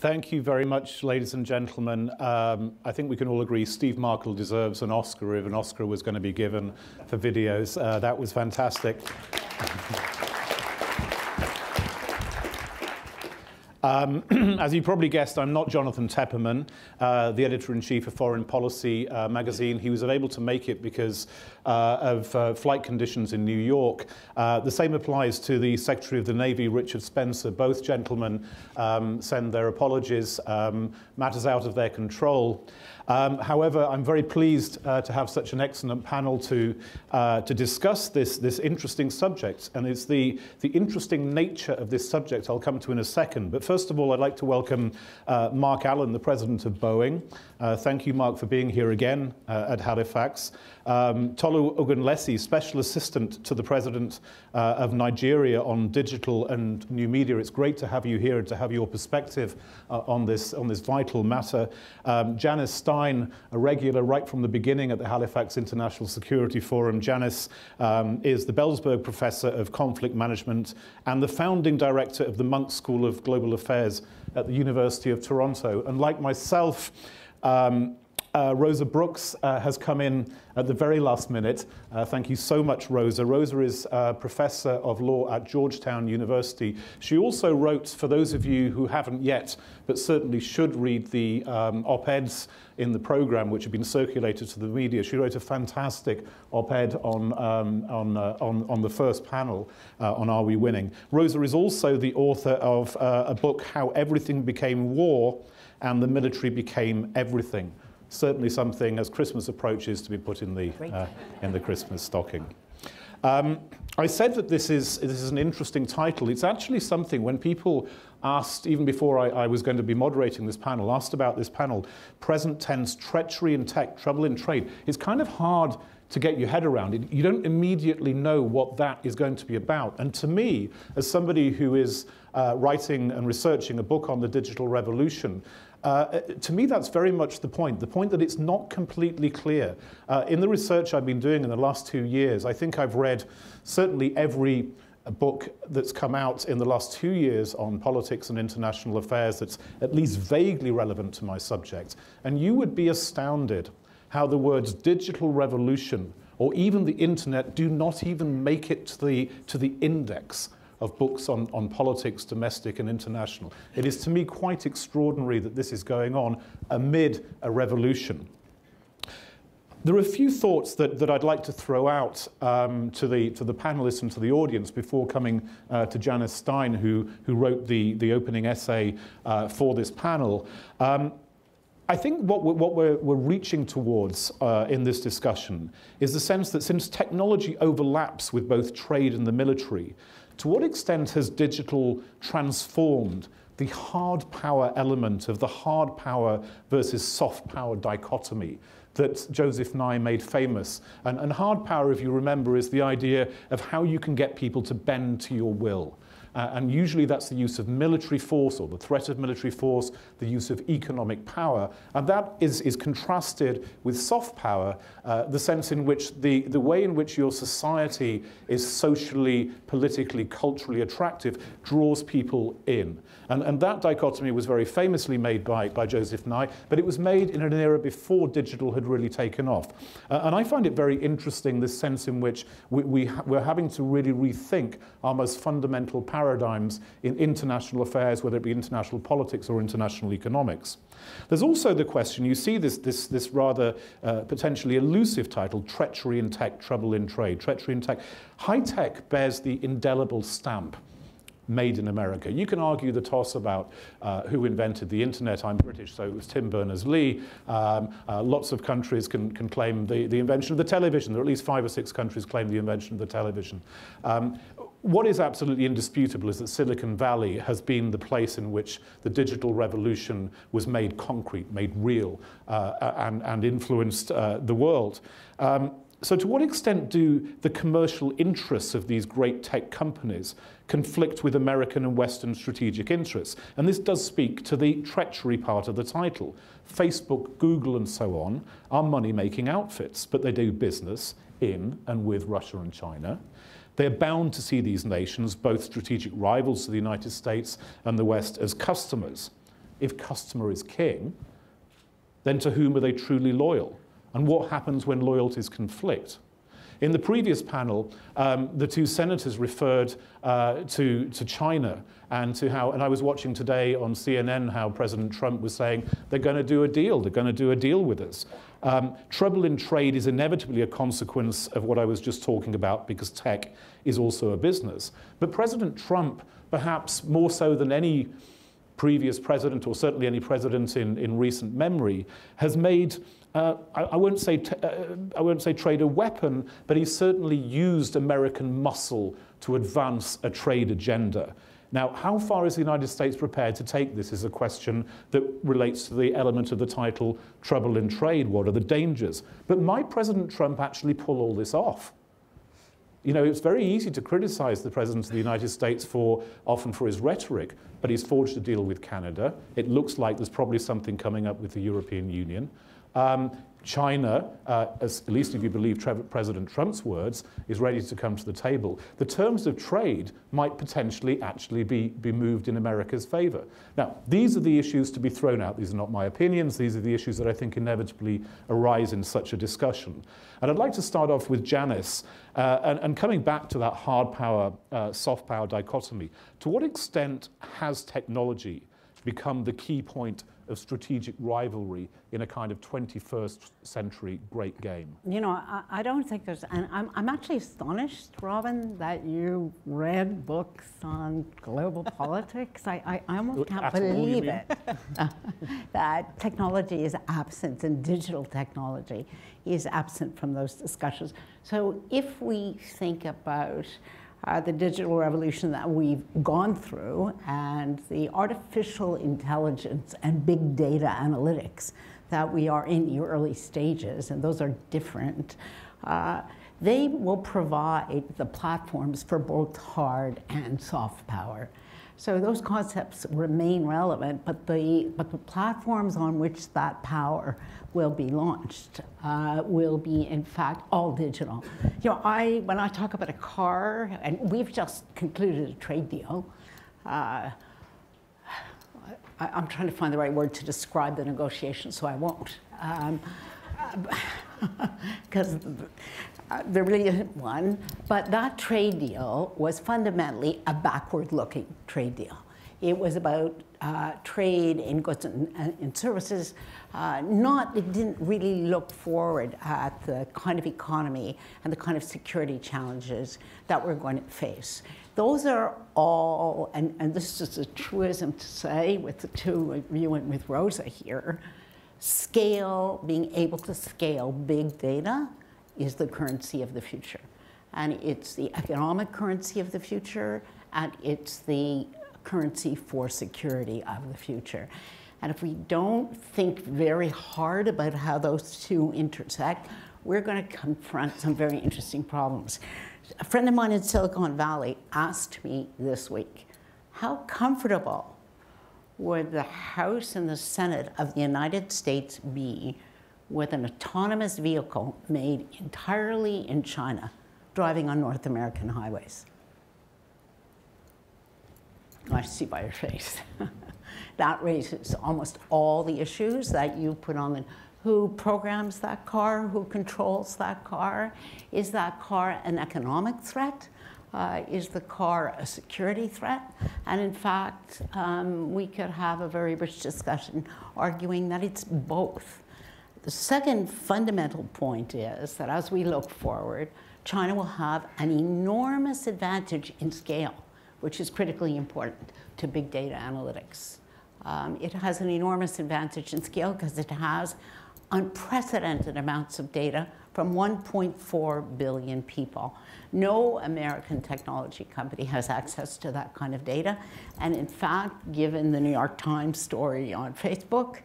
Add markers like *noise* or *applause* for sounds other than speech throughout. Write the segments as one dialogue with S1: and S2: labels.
S1: Thank you very much, ladies and gentlemen. Um, I think we can all agree Steve Markle deserves an Oscar if an Oscar was going to be given for videos. Uh, that was fantastic. Um, *clears throat* as you probably guessed, I'm not Jonathan Tepperman, uh, the editor-in-chief of Foreign Policy uh, magazine. He was unable to make it because uh, of uh, flight conditions in New York. Uh, the same applies to the Secretary of the Navy, Richard Spencer. Both gentlemen um, send their apologies. Um, matters out of their control. Um, however, I'm very pleased uh, to have such an excellent panel to, uh, to discuss this, this interesting subject. And it's the, the interesting nature of this subject I'll come to in a second. But first of all, I'd like to welcome uh, Marc Allen, the president of Boeing. Uh, thank you, Marc, for being here again uh, at Halifax. Um, Tolu Ogunlesi, Special Assistant to the President uh, of Nigeria on digital and new media. It's great to have you here and to have your perspective uh, on, this, on this vital matter. Um, Janice Stein, a regular right from the beginning at the Halifax International Security Forum. Janice um, is the Belzberg Professor of Conflict Management and the founding director of the Munk School of Global Affairs at the University of Toronto. And like myself, um, uh, Rosa Brooks uh, has come in at the very last minute. Uh, thank you so much, Rosa. Rosa is a professor of law at Georgetown University. She also wrote, for those of you who haven't yet, but certainly should read the um, op-eds in the program, which have been circulated to the media. She wrote a fantastic op-ed on, um, on, uh, on, on the first panel uh, on Are We Winning? Rosa is also the author of uh, a book, How Everything Became War and the Military Became Everything certainly something as Christmas approaches to be put in the, uh, in the Christmas stocking. Um, I said that this is, this is an interesting title. It's actually something when people asked, even before I, I, was going to be moderating this panel, asked about this panel, present tense, treachery in tech, trouble in trade. It's kind of hard to get your head around it. You don't immediately know what that is going to be about. And to me, as somebody who is uh, writing and researching a book on the digital revolution, uh, to me, that's very much the point, the point that it's not completely clear. Uh, in the research I've been doing in the last two years, I think I've read certainly every book that's come out in the last two years on politics and international affairs that's at least vaguely relevant to my subject. And you would be astounded how the words digital revolution or even the internet do not even make it to the, to the index of books on, on politics, domestic and international. It is to me quite extraordinary that this is going on amid a revolution. There are a few thoughts that, that I'd like to throw out um, to, the, to the panelists and to the audience before coming uh, to Janice Stein, who, who wrote the, the opening essay uh, for this panel. Um, I think what we're, what we're, we're reaching towards uh, in this discussion is the sense that since technology overlaps with both trade and the military, to what extent has digital transformed the hard power element of the hard power versus soft power dichotomy that Joseph Nye made famous? And, and hard power, if you remember, is the idea of how you can get people to bend to your will. Uh, and usually that's the use of military force or the threat of military force, the use of economic power. And that is, is contrasted with soft power, uh, the sense in which the, the way in which your society is socially, politically, culturally attractive draws people in. And, and that dichotomy was very famously made by, by Joseph Nye, but it was made in an era before digital had really taken off. Uh, and I find it very interesting, this sense in which we, we ha we're having to really rethink our most fundamental paradigms in international affairs, whether it be international politics or international economics. There's also the question, you see this, this, this rather uh, potentially elusive title, Treachery in Tech, Trouble in Trade. Treachery in Tech. High tech bears the indelible stamp made in America. You can argue the toss about uh, who invented the internet. I'm British, so it was Tim Berners-Lee. Um, uh, lots of countries can, can claim the, the invention of the television. There are at least five or six countries claim the invention of the television. Um, what is absolutely indisputable is that Silicon Valley has been the place in which the digital revolution was made concrete, made real, uh, and, and influenced uh, the world. Um, so to what extent do the commercial interests of these great tech companies conflict with American and Western strategic interests? And this does speak to the treachery part of the title. Facebook, Google, and so on are money-making outfits, but they do business in and with Russia and China. They're bound to see these nations, both strategic rivals to the United States and the West, as customers. if customer is king, then to whom are they truly loyal? And what happens when loyalties conflict? In the previous panel, um, the two senators referred uh, to, to China and to how, and I was watching today on CNN how President Trump was saying they're going to do a deal, they're going to do a deal with us. Um, trouble in trade is inevitably a consequence of what I was just talking about because tech is also a business. But President Trump, perhaps more so than any previous president, or certainly any president in, in recent memory, has made uh, I, I, won't say uh, I won't say trade a weapon, but he certainly used American muscle to advance a trade agenda. Now, how far is the United States prepared to take this is a question that relates to the element of the title, Trouble in Trade. What are the dangers? But might President Trump actually pull all this off? You know, it's very easy to criticize the President of the United States for, often for his rhetoric, but he's forged a deal with Canada. It looks like there's probably something coming up with the European Union. Um, China, uh, as, at least if you believe President Trump's words, is ready to come to the table. The terms of trade might potentially actually be, be moved in America's favor. Now, these are the issues to be thrown out. These are not my opinions. These are the issues that I think inevitably arise in such a discussion. And I'd like to start off with Janice, uh, and, and, coming back to that hard power, uh, soft power dichotomy. To what extent has technology become the key point of strategic rivalry in a kind of 21st century great game?
S2: You know, I, I don't think there's, and I'm, I'm actually astonished, Robin, that you read books on global *laughs* politics. I, I, I almost can't believe it *laughs* that technology is absent and digital technology is absent from those discussions. So if we think about uh, the digital revolution that we've gone through and the artificial intelligence and big data analytics that we are in the early stages, and those are different, uh, they will provide the platforms for both hard and soft power. So those concepts remain relevant, but the, but the platforms on which that power will be launched uh, will be, in fact, all digital. You know, I, when I talk about a car, and we've just concluded a trade deal, uh, I, am trying to find the right word to describe the negotiation, so I won't. Because um, *laughs* uh, there really isn't one, but that trade deal was fundamentally a backward-looking trade deal. It was about uh, trade in goods and, and services. Uh, not, it didn't really look forward at the kind of economy and the kind of security challenges that we're going to face. Those are all, and, and this is a truism to say with the two of you and with Rosa here, scale, being able to scale big data is the currency of the future. And it's the economic currency of the future, and it's the currency for security of the future. And if we don't think very hard about how those two intersect, we're going to confront some very interesting problems. A friend of mine in Silicon Valley asked me this week, how comfortable would the House and the Senate of the United States be with an autonomous vehicle made entirely in China driving on North American highways? I see by your face. *laughs* that raises almost all the issues that you put on the, who programs that car, who controls that car, is that car an economic threat? Uh, is the car a security threat? And in fact, um, we could have a very rich discussion arguing that it's both. The second fundamental point is that as we look forward, China will have an enormous advantage in scale which is critically important to big data analytics. Um, it has an enormous advantage in scale because it has unprecedented amounts of data from 1.4 billion people. No American technology company has access to that kind of data. And in fact, given the New York Times story on Facebook,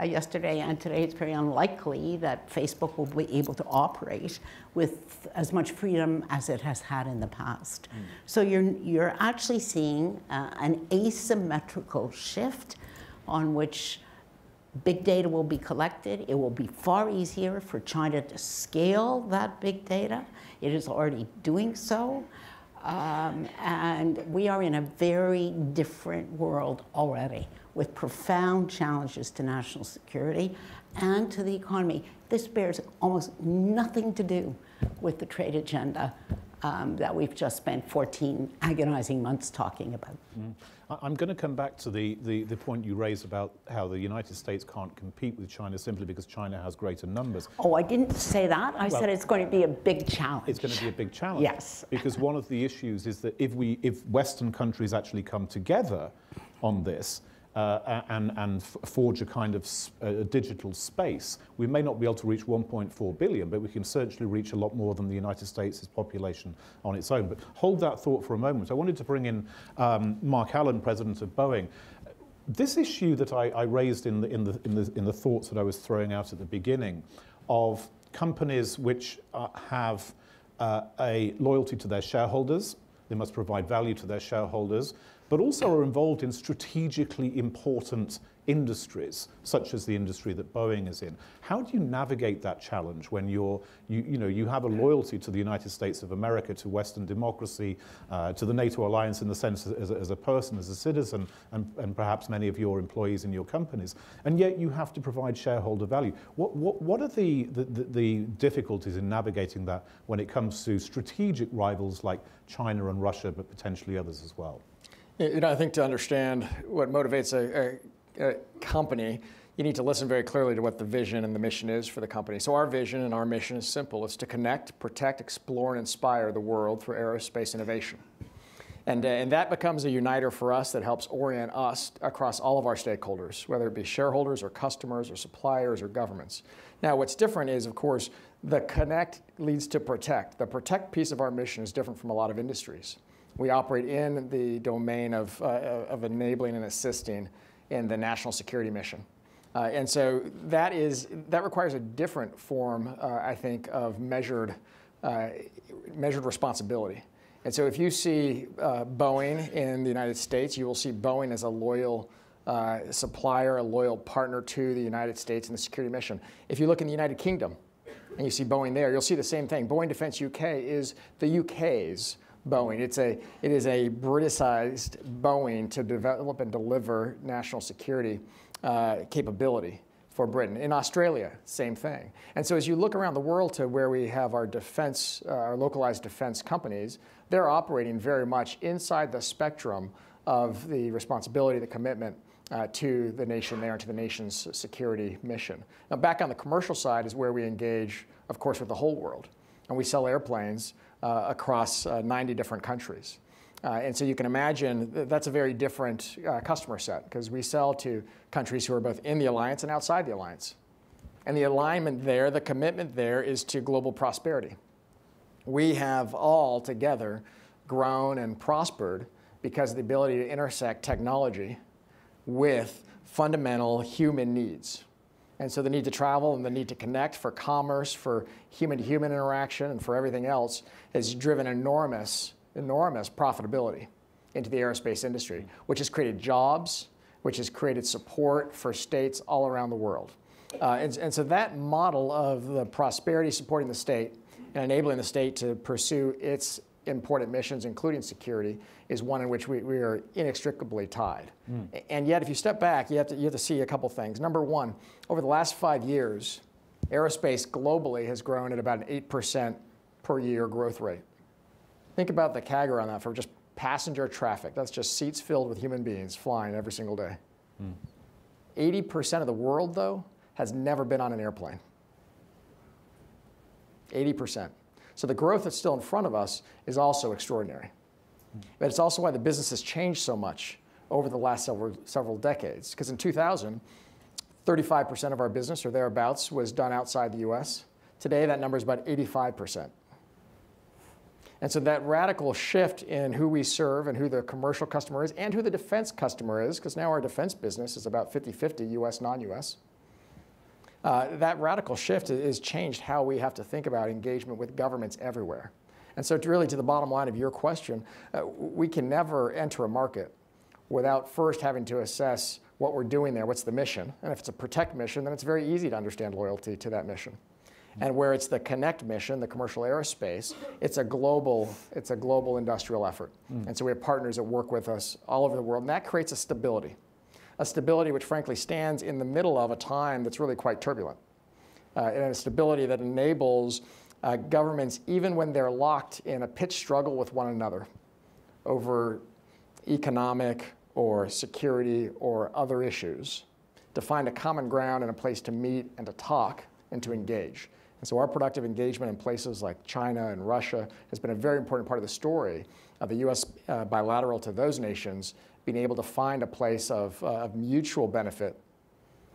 S2: uh, yesterday and today, it's very unlikely that Facebook will be able to operate with as much freedom as it has had in the past. Mm. So you're, you're actually seeing uh, an asymmetrical shift on which big data will be collected. It will be far easier for China to scale that big data. It is already doing so. Um, and we are in a very different world already with profound challenges to national security and to the economy. This bears almost nothing to do with the trade agenda um, that we've just spent 14 agonizing months talking about. Mm.
S1: I'm going to come back to the, the, the, point you raised about how the United States can't compete with China simply because China has greater numbers.
S2: Oh, I didn't say that. I well, said it's going to be a big challenge.
S1: It's going to be a big challenge.
S2: yes.
S1: Because one of the issues is that if, we, if Western countries actually come together on this, uh, and, and forge a kind of a digital space. We may not be able to reach 1.4 billion, but we can certainly reach a lot more than the United States' population on its own. But hold that thought for a moment. I wanted to bring in um, Marc Allen, president of Boeing. This issue that I, I raised in the, in, the, in, the, in the thoughts that I was throwing out at the beginning of companies which uh, have uh, a loyalty to their shareholders, they must provide value to their shareholders, but also are involved in strategically important industries, such as the industry that Boeing is in. How do you navigate that challenge when you're, you, you know, you have a loyalty to the United States of America, to Western democracy, uh, to the NATO alliance in the sense as a, as a person, as a citizen, and, and perhaps many of your employees in your companies, and yet you have to provide shareholder value. What, what, what are the, the, the difficulties in navigating that when it comes to strategic rivals like China and Russia, but potentially others as well?
S3: You know, I think to understand what motivates a, a, a, company, you need to listen very clearly to what the vision and the mission is for the company. So our vision and our mission is simple. It's to connect, protect, explore, and inspire the world through aerospace innovation. And, uh, and that becomes a uniter for us that helps orient us across all of our stakeholders, whether it be shareholders or customers or suppliers or governments. Now, what's different is, of course, the connect leads to protect. The protect piece of our mission is different from a lot of industries. We operate in the domain of, uh, of enabling and assisting in the national security mission. Uh, and so that is that requires a different form, uh, I think, of measured uh, measured responsibility. And so if you see uh, Boeing in the United States, you will see Boeing as a loyal uh, supplier, a loyal partner to the United States and the security mission. If you look in the United Kingdom and you see Boeing there, you'll see the same thing. Boeing Defence UK is the UK's Boeing. It's a, it is a Briticized Boeing to develop and deliver national security uh, capability for Britain. In Australia, same thing. And so as you look around the world to where we have our defense, uh, our localized defense companies, they're operating very much inside the spectrum of the responsibility, the commitment uh, to the nation there and to the nation's security mission. Now, back on the commercial side is where we engage, of course, with the whole world. And we sell airplanes across uh, 90 different countries. Uh, and so you can imagine that's a very different uh, customer set because we sell to countries who are both in the alliance and outside the alliance. And the alignment there, the commitment there is to global prosperity. We have all together grown and prospered because of the ability to intersect technology with fundamental human needs. And so the need to travel and the need to connect for commerce, for human to human interaction, and for everything else has driven enormous, enormous profitability into the aerospace industry, which has created jobs, which has created support for states all around the world. Uh, and, and so that model of the prosperity supporting the state and enabling the state to pursue its important missions, including security, is one in which we, we are inextricably tied. Mm. And yet, if you step back, you have, to, you have to see a couple things. Number one, over the last five years, aerospace globally has grown at about an 8% per year growth rate. Think about the CAGR on that for just passenger traffic. That's just seats filled with human beings flying every single day. Mm. 80% of the world, though, has never been on an airplane. 80%. So the growth that's still in front of us is also extraordinary. But it's also why the business has changed so much over the last several, several decades. Because in 2000, 35% of our business or thereabouts was done outside the US. Today, that number is about 85%. And so that radical shift in who we serve and who the commercial customer is and who the defense customer is, because now our defense business is about 50 50 US, non US, uh, that radical shift has changed how we have to think about engagement with governments everywhere. And so, to really to the bottom line of your question, uh, we can never enter a market without first having to assess what we're doing there, what's the mission. And if it's a protect mission, then it's very easy to understand loyalty to that mission. And where it's the Connect mission, the commercial aerospace, it's a global, it's a global industrial effort. And so we have partners that work with us all over the world, and that creates a stability. A stability which frankly stands in the middle of a time that's really quite turbulent. Uh, and a stability that enables uh, governments, even when they're locked in a pitched struggle with one another over economic or security or other issues, to find a common ground and a place to meet and to talk and to engage. And so our productive engagement in places like China and Russia has been a very important part of the story of the U.S. Uh, bilateral to those nations being able to find a place of, uh, of mutual benefit,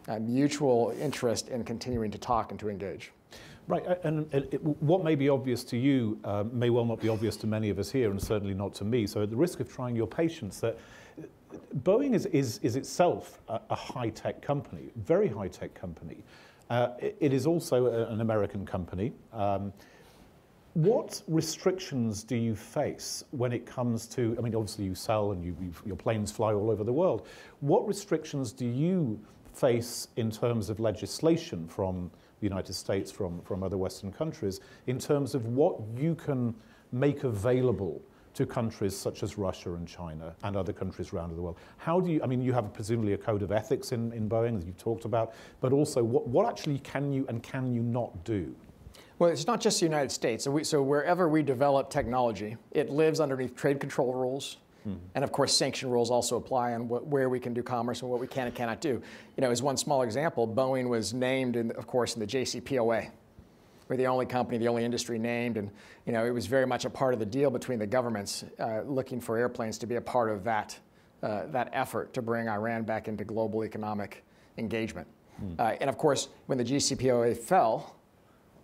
S3: uh, mutual interest in continuing to talk and to engage.
S1: Right, and it, what may be obvious to you uh, may well not be obvious to many of us here, and certainly not to me. So, at the risk of trying your patience, that Boeing is, is, is itself a, a high tech company, very high tech company. Uh, it, it is also a, an American company. Um, what restrictions do you face when it comes to? I mean, obviously you sell and you, your planes fly all over the world. What restrictions do you face in terms of legislation from the United States, from, from other Western countries, in terms of what you can make available to countries such as Russia and China and other countries around the world. How do you, I mean, you have presumably a code of ethics in, in Boeing that you've talked about, but also what, what actually can you and can you not do?
S3: Well, it's not just the United States. So, we, so wherever we develop technology, it lives underneath trade control rules. Mm-hmm. And of course, sanction rules also apply on what, where we can do commerce and what we can and cannot do. You know, as one small example, Boeing was named, in, of course, in the JCPOA. We're the only company, the only industry named, and you know, it was very much a part of the deal between the governments uh, looking for airplanes to be a part of that, uh, that effort to bring Iran back into global economic engagement. Mm. Uh, and of course, when the JCPOA fell,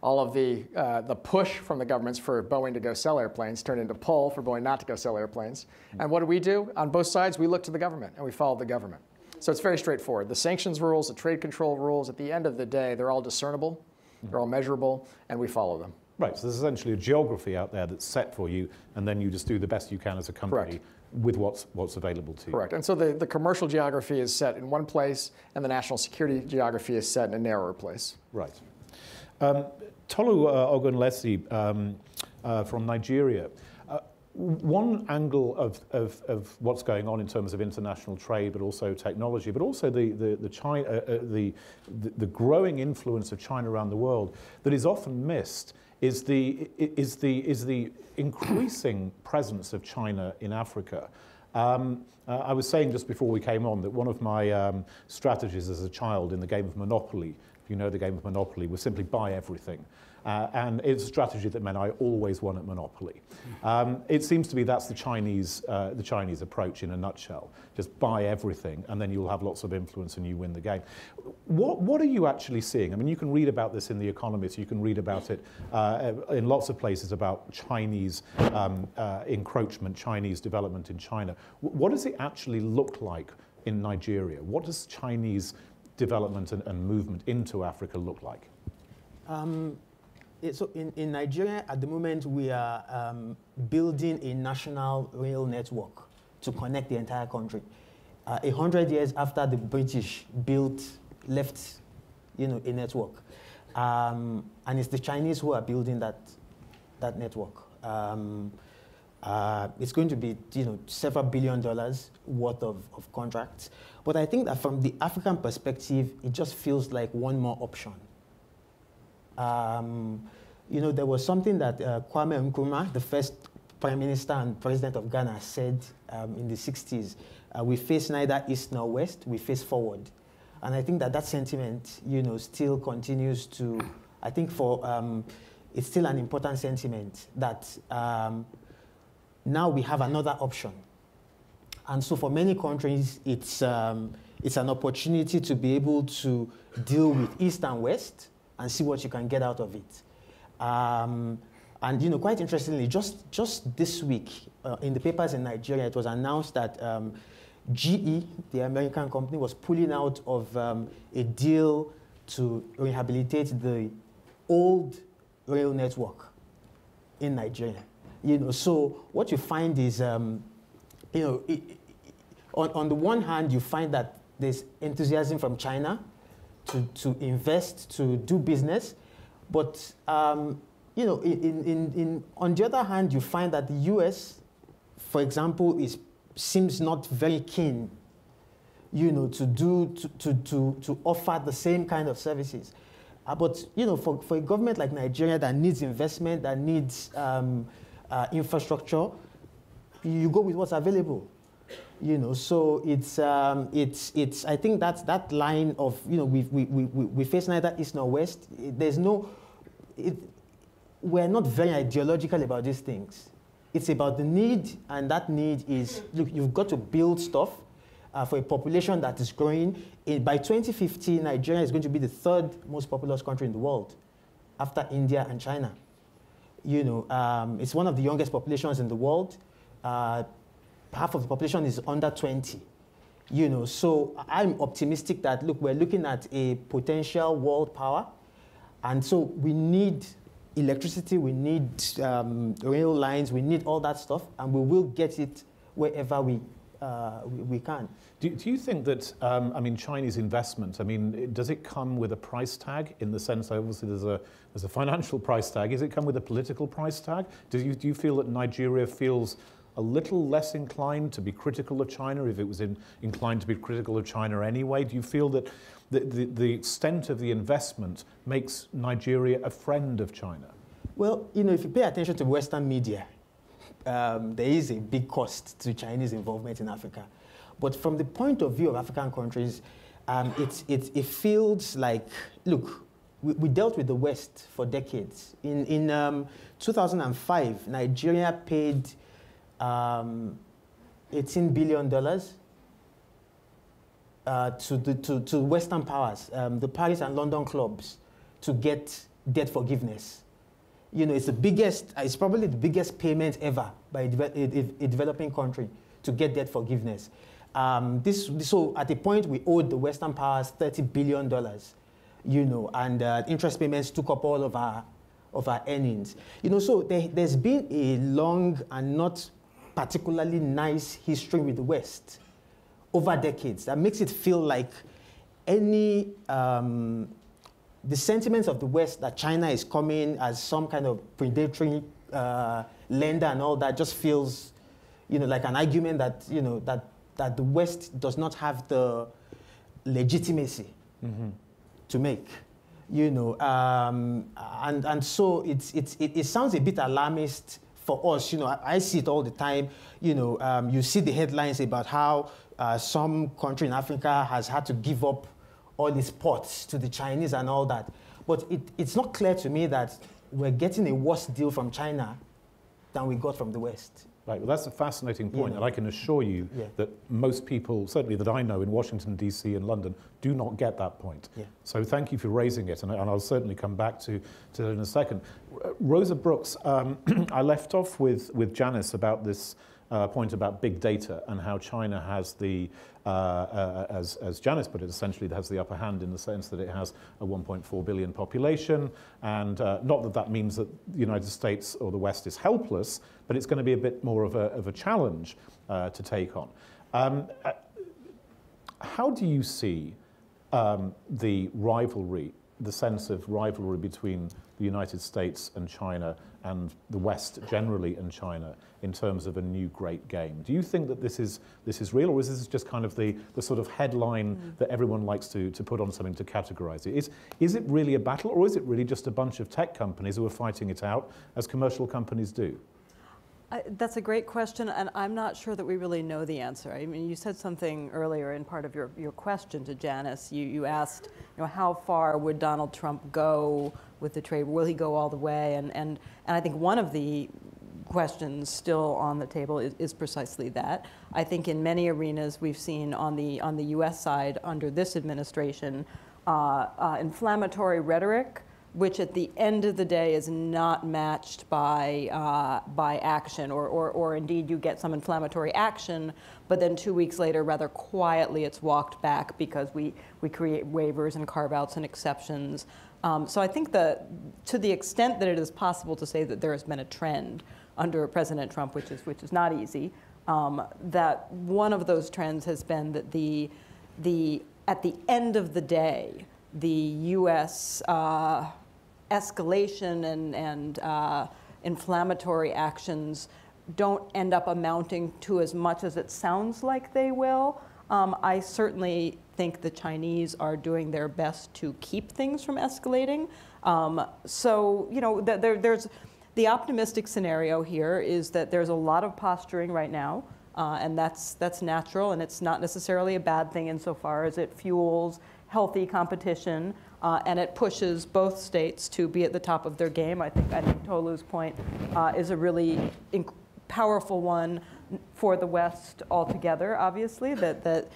S3: all of the, uh, the push from the governments for Boeing to go sell airplanes turned into pull for Boeing not to go sell airplanes. And what do we do? On both sides, we look to the government and we follow the government. So it's very straightforward. The sanctions rules, the trade control rules, at the end of the day, they're all discernible, they're all measurable, and we follow them.
S1: Right, so there's essentially a geography out there that's set for you, and then you just do the best you can as a company Correct. with what's, what's available to you.
S3: Correct, and so the, the commercial geography is set in one place, and the national security geography is set in a narrower place.
S1: Right. Um, Tolu uh, Ogunlesi um, uh, from Nigeria. Uh, one angle of, of, of, what's going on in terms of international trade, but also technology, but also the, the, the, China, uh, uh, the, the, growing influence of China around the world that is often missed is the, is the, is the increasing *coughs* presence of China in Africa. Um, uh, I was saying just before we came on that one of my um, strategies as a child in the game of Monopoly you know the game of Monopoly, was simply buy everything. Uh, and it's a strategy that meant I always won at Monopoly. Um, it seems to be that's the Chinese, uh, the Chinese approach in a nutshell. Just buy everything, and then you'll have lots of influence and you win the game. What, what are you actually seeing? I mean, you can read about this in The Economist, you can read about it uh, in lots of places about Chinese um, uh, encroachment, Chinese development in China. what does it actually look like in Nigeria? What does Chinese development and, and movement into Africa look like?
S4: Um, so in, in Nigeria, at the moment, we are um, building a national rail network to connect the entire country. Uh, a hundred years after the British built, left, you know, a network, um, and it's the Chinese who are building that, that network. Um, uh, it's going to be, you know, several billion dollars worth of, of contracts. But I think that from the African perspective, it just feels like one more option. Um, you know, there was something that uh, Kwame Nkrumah, the first prime minister and president of Ghana, said um, in the 60s. Uh, we face neither east nor west, we face forward. And I think that that sentiment, you know, still continues to, I think for, um, it's still an important sentiment that um, now we have another option. And so for many countries, it's, um, it's an opportunity to be able to deal with East and West and see what you can get out of it. Um, and you know, quite interestingly, just, just this week uh, in the papers in Nigeria, it was announced that um, GE, the American company, was pulling out of um, a deal to rehabilitate the old rail network in Nigeria. You know, so what you find is, um, you know, it, on, on the one hand, you find that there's enthusiasm from China to, to invest, to do business. But um, you know, in, in, in, on the other hand, you find that the U.S., for example, is seems not very keen, you know, to do to, to, to, to offer the same kind of services. Uh, but you know, for, for a government like Nigeria that needs investment, that needs um, uh, infrastructure, you go with what's available. You know, so it's um, it's it's. I think that's that line of you know we we we, we face neither east nor west. There's no. It, we're not very ideological about these things. It's about the need, and that need is look, you've got to build stuff uh, for a population that is growing. In, by 2050, Nigeria is going to be the third most populous country in the world after India and China. You know, um, it's one of the youngest populations in the world. Uh, half of the population is under 20. You know, so I'm optimistic that look, we're looking at a potential world power, and so we need electricity, we need um, rail lines, we need all that stuff, and we will get it wherever we, uh, we, we, can.
S1: Do, do, you think that, um, I mean, Chinese investment, I mean, does it come with a price tag in the sense, obviously, there's a, there's a financial *laughs* price tag. Does it come with a political price tag? Do you, do you feel that Nigeria feels a little less inclined to be critical of China if it was in, inclined to be critical of China anyway? Do you feel that the, the, the extent of the investment makes Nigeria a friend of China?
S4: Well, you know, if you pay attention to Western media, um, there is a big cost to Chinese involvement in Africa. But from the point of view of African countries, um, it, it, it feels like, look, we, we, dealt with the West for decades. In, in um, 2005, Nigeria paid um, $18 billion uh, to, the, to, to Western powers, um, the Paris and London clubs, to get debt forgiveness. You know, it's the biggest, it's probably the biggest payment ever by a, a, a developing country to get debt forgiveness. Um, this, so at a point, we owed the Western powers $30 billion, you know, and uh, interest payments took up all of our, of our earnings. You know, so there, there's been a long and not particularly nice history with the West over decades that makes it feel like any um, the sentiments of the West that China is coming as some kind of predatory uh, lender and all that just feels, you know, like an argument that you know that that the West does not have the legitimacy mm-hmm. to make, you know, um, and and so it's, it's it, it sounds a bit alarmist for us. You know, I, I see it all the time. You know, um, you see the headlines about how uh, some country in Africa has had to give up all these ports to the Chinese and all that. But it, it's not clear to me that we're getting a worse deal from China than we got from the West.
S1: Right, well, that's a fascinating point, and I can assure you yeah. that most people, certainly that I know in Washington, D.C. and London, do not get that point. Yeah. So thank you for raising it, and, and, I'll certainly come back to, to that in a second. Rosa Brooks, um, *clears throat* I left off with, with Janice about this uh, point about big data and how China has the, uh, uh, as, as Janice put it, essentially has the upper hand in the sense that it has a 1.4 billion population. And uh, not that that means that the United States or the West is helpless, but it's going to be a bit more of a, of a challenge uh, to take on. Um, uh, how do you see um, the rivalry, the sense of rivalry between the United States and China and the West generally and China in terms of a new great game. Do you think that this is, this is real, or is this just kind of the, the sort of headline mm. that everyone likes to, to put on something to categorize it? Is, is it really a battle, or is it really just a bunch of tech companies who are fighting it out, as commercial companies do?
S5: I, that's a great question, and I'm not sure that we really know the answer. I mean, you said something earlier in part of your, your question to Janice. You, you asked, you know, how far would Donald Trump go with the trade? Will he go all the way? And, and, and I think one of the questions still on the table is, is, precisely that. I think in many arenas we've seen on the, on the US side under this administration uh, uh, inflammatory rhetoric which at the end of the day is not matched by, uh, by action, or, or, or indeed you get some inflammatory action, but then two weeks later, rather quietly, it's walked back because we, we create waivers and carve outs and exceptions. Um, so I think that to the extent that it is possible to say that there has been a trend under President Trump, which is, which is not easy, um, that one of those trends has been that the, the, at the end of the day, the U.S. Uh, escalation and, and uh, inflammatory actions don't end up amounting to as much as it sounds like they will. Um, I certainly think the Chinese are doing their best to keep things from escalating. Um, so, you know, th- there, there's the optimistic scenario here is that there's a lot of posturing right now, uh, and that's, that's natural, and it's not necessarily a bad thing insofar as it fuels healthy competition. Uh, and it pushes both states to be at the top of their game. I think I think Tolu's point uh, is a really powerful one for the West altogether. Obviously, that that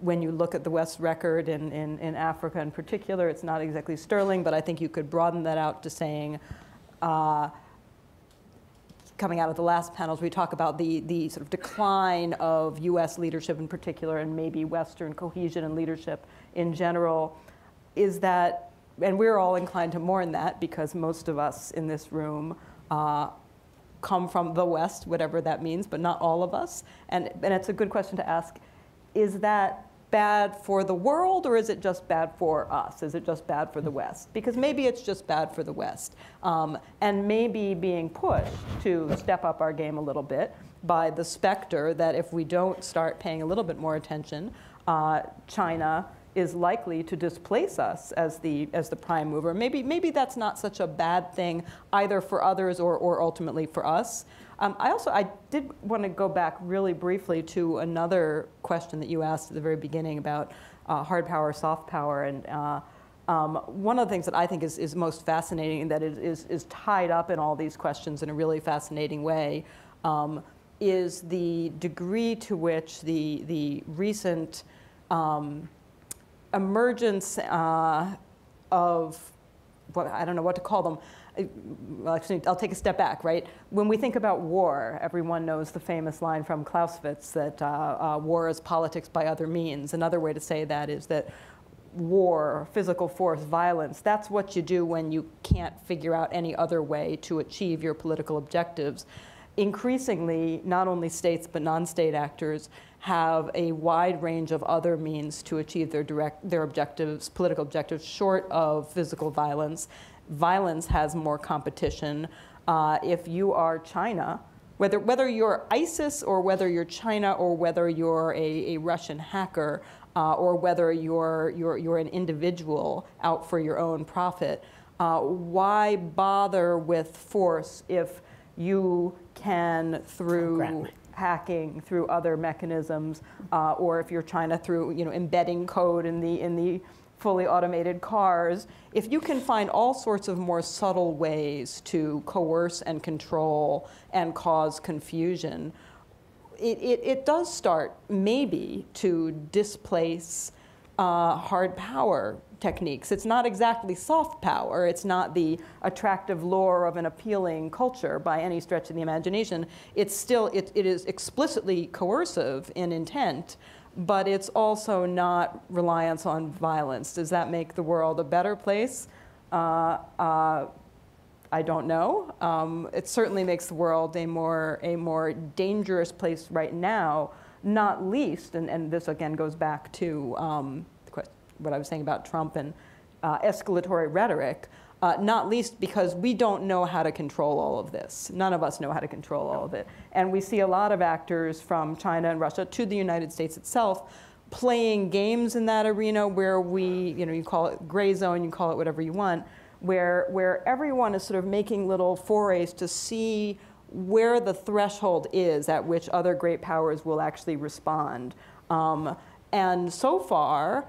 S5: when you look at the West's record in, in, in Africa in particular, it's not exactly sterling, but I think you could broaden that out to saying. Uh, coming out of the last panels, we talk about the, the sort of decline of US leadership in particular, and maybe Western cohesion and leadership in general, is that, and we're all inclined to mourn that because most of us in this room uh, come from the West, whatever that means, but not all of us. And, and it's a good question to ask is that bad for the world or is it just bad for us? Is it just bad for the West? Because maybe it's just bad for the West. Um, and maybe being pushed to step up our game a little bit by the specter that if we don't start paying a little bit more attention, uh, China is likely to displace us as the as the prime mover. Maybe maybe that's not such a bad thing either for others or, or ultimately for us. Um, I also I did want to go back really briefly to another question that you asked at the very beginning about uh, hard power, soft power, and uh, um, one of the things that I think is, is most fascinating and that is, is, is, tied up in all these questions in a really fascinating way um, is the degree to which the, the recent um, emergence uh, of what I don't know what to call them well, actually, I'll take a step back, right? When we think about war, everyone knows the famous line from Clausewitz that uh, uh, war is politics by other means. Another way to say that is that war, physical force, violence, that's what you do when you can't figure out any other way to achieve your political objectives. Increasingly, not only states but non state actors have a wide range of other means to achieve their, direct, their objectives, political objectives, short of physical violence violence has more competition. Uh, if you are China, whether, whether you're ISIS or whether you're China or whether you're a, a Russian hacker uh, or whether you're, you're, you're an individual out for your own profit, uh, why bother with force if you can, through hacking, through other mechanisms, uh, or if you're China through you know, embedding code in the, in the fully automated cars, if you can find all sorts of more subtle ways to coerce and control and cause confusion, it, it, it does start maybe to displace uh, hard power techniques. It's not exactly soft power. It's not the attractive lure of an appealing culture by any stretch of the imagination. It's still, it, it is explicitly coercive in intent, but it's also not reliance on violence. Does that make the world a better place? Uh, uh, I don't know. Um, it certainly makes the world a more, a more dangerous place right now, not least, and, and this again goes back to um, what I was saying about Trump and uh, escalatory rhetoric uh, not least because we don't know how to control all of this. None of us know how to control all of it. And we see a lot of actors from China and Russia to the United States itself playing games in that arena where we, you know, you call it gray zone, you call it whatever you want, where, where everyone is sort of making little forays to see where the threshold is at which other great powers will actually respond. Um, and so far,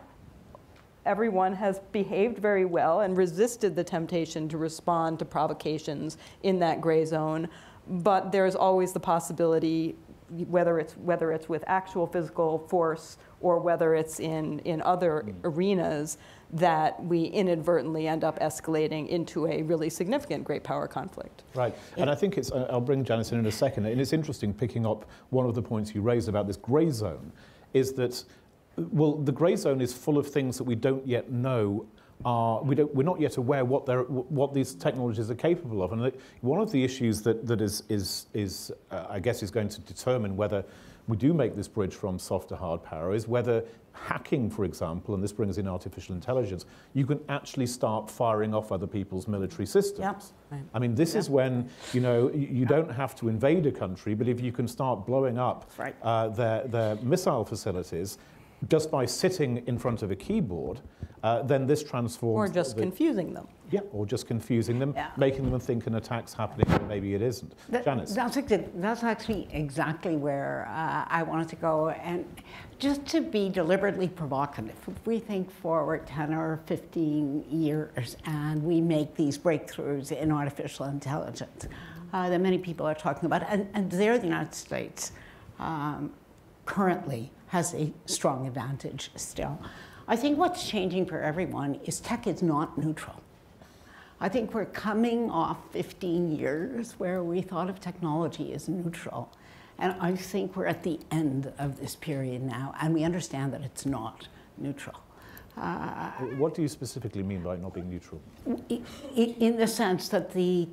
S5: everyone has behaved very well and resisted the temptation to respond to provocations in that gray zone. But there's always the possibility, whether it's, whether it's with actual physical force or whether it's in, in other mm. arenas, that we inadvertently end up escalating into a really significant great power conflict.
S1: Right, and I think it's, I'll bring Janice in in a second, and it's interesting picking up one of the points you raised about this grey zone, is that well, the grey zone is full of things that we don't yet know are, we don't, we're not yet aware what, what these technologies are capable of. And one of the issues that, that is, is, is uh, I guess, is going to determine whether we do make this bridge from soft to hard power is whether hacking, for example, and this brings in artificial intelligence, you can actually start firing off other people's military systems.
S2: Yep. Right.
S1: I mean, this is when, you know, you, you don't have to invade a country, but if you can start blowing up
S2: Right.
S1: uh, their, their missile facilities just by sitting in front of a keyboard, uh, then this transforms.
S5: Or just
S1: the-
S5: confusing them.
S1: Yeah, or just confusing them,
S2: Yeah.
S1: making them think an attack's happening when maybe it isn't.
S2: That-
S1: Janice.
S2: That's, that's actually exactly where uh, I wanted to go. And just to be deliberately provocative, if we think forward 10 or 15 years and we make these breakthroughs in artificial intelligence uh, that many people are talking about, and, and there the United States um, currently has a strong advantage still. I think what's changing for everyone is tech is not neutral. I think we're coming off 15 years where we thought of technology as neutral. And I think we're at the end of this period now, and we understand that it's not neutral. Uh,
S1: what do you specifically mean by not being neutral?
S2: in the sense that the,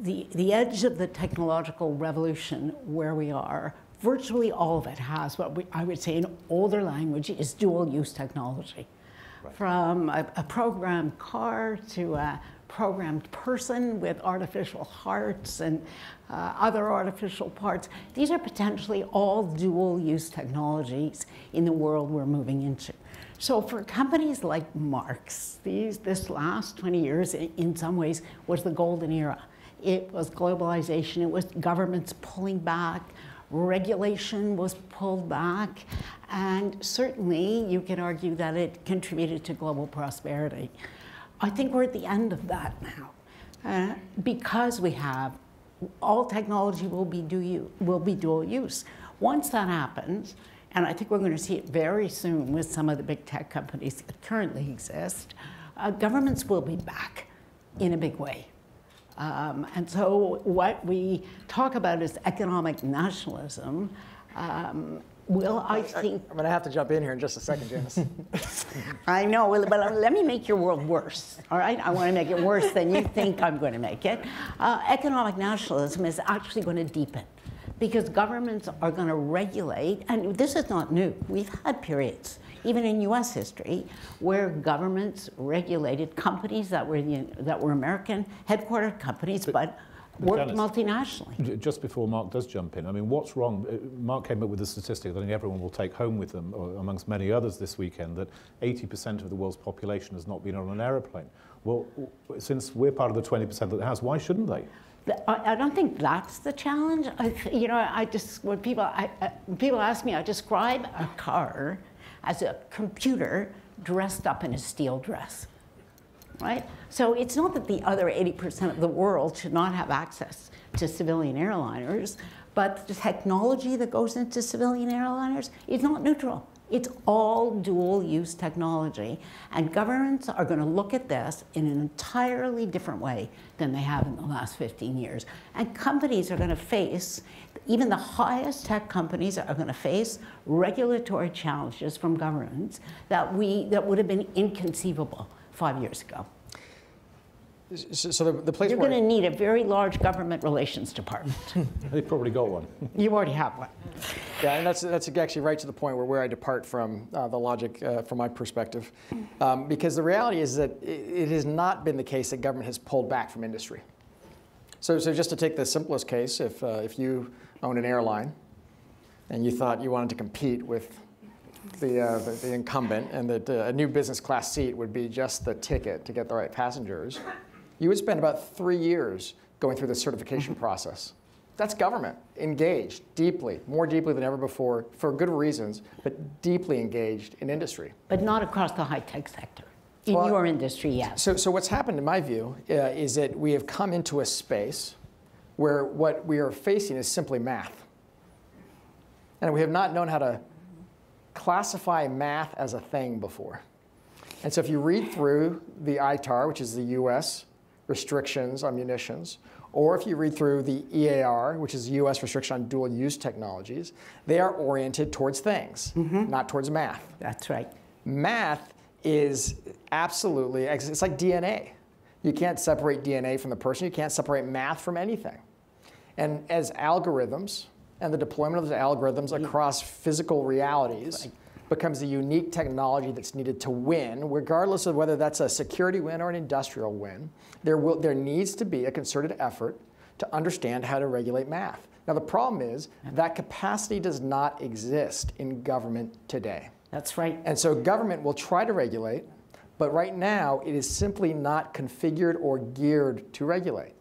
S2: the, the edge of the technological revolution where we are, virtually all of it has what we, I would say in older language is dual use technology. From a, a programmed car to a programmed person with artificial hearts and uh, other artificial parts. These are potentially all dual use technologies in the world we're moving into. So for companies like Marc's, these, this last 20 years in, in some ways was the golden era. It was globalization, it was governments pulling back, regulation was pulled back, and certainly you can argue that it contributed to global prosperity. I think we're at the end of that now. Uh, because we have all technology will be, du- will be dual use. Once that happens, and I think we're going to see it very soon with some of the big tech companies that currently exist, uh, governments will be back in a big way. Um, and so, what we talk about is economic nationalism. Um, will, I think,
S3: I'm going to have to jump in here in just a second, Janice. *laughs*
S2: I know, but let me make your world worse, all right? I want to make it worse than you think I'm going to make it. Uh, economic nationalism is actually going to deepen because governments are going to regulate, and this is not new. We've had periods, even in U.S. history, where governments regulated companies that were, the, that were American headquartered companies, but, worked multinationally.
S1: Just before Marc does jump in, I mean, what's wrong? uh, Marc came up with a statistic that I think everyone will take home with them, or amongst many others this weekend, that 80% of the world's population has not been on an aeroplane. Well, since we're part of the 20% that has, why shouldn't they?
S2: I, I don't think that's the challenge. I, you know, I just when people I, I, when people ask me, I describe a car as a computer dressed up in a steel dress, right? So it's not that the other 80% of the world should not have access to civilian airliners, but the technology that goes into civilian airliners is not neutral. It's all dual use technology. And governments are going to look at this in an entirely different way than they have in the last 15 years. And companies are going to face, even the highest tech companies are going to face regulatory challenges from governments that, we, that would have been inconceivable five years ago.
S3: so, so the, the place
S2: You're going to need a very large government relations department. *laughs*
S1: They've probably got one. *laughs*
S2: you already have one.
S3: Yeah, and that's, that's actually right to the point where, where I depart from uh, the logic uh, from my perspective. Um, because the reality is that it, it has not been the case that government has pulled back from industry. So, so just to take the simplest case, if, uh, if you own an airline and you thought you wanted to compete with the, uh, the, the incumbent and that uh, a new business class seat would be just the ticket to get the right passengers, you would spend about three years going through the certification process. That's government engaged deeply, more deeply than ever before, for good reasons, but deeply engaged in industry.
S2: But not across the high tech sector. In
S3: Well,
S2: your industry, yes.
S3: So, so what's happened, in my view, uh, is that we have come into a space where what we are facing is simply math. And we have not known how to classify math as a thing before. And so if you read through the ITAR, which is the US restrictions on munitions, or if you read through the EAR, which is US restriction on dual use technologies, they are oriented towards things, mm-hmm. not towards math.
S2: That's right.
S3: math is absolutely it's like dna you can't separate dna from the person. You can't separate math from anything. And as algorithms and the deployment of those algorithms mm-hmm. across physical realities becomes the unique technology that's needed to win, regardless of whether that's a security win or an industrial win. There, will, there needs to be a concerted effort to understand how to regulate math. Now, the problem is that capacity does not exist in government today.
S2: That's right.
S3: And so government will try to regulate, but right now it is simply not configured or geared to regulate.